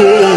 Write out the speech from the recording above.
Yeah.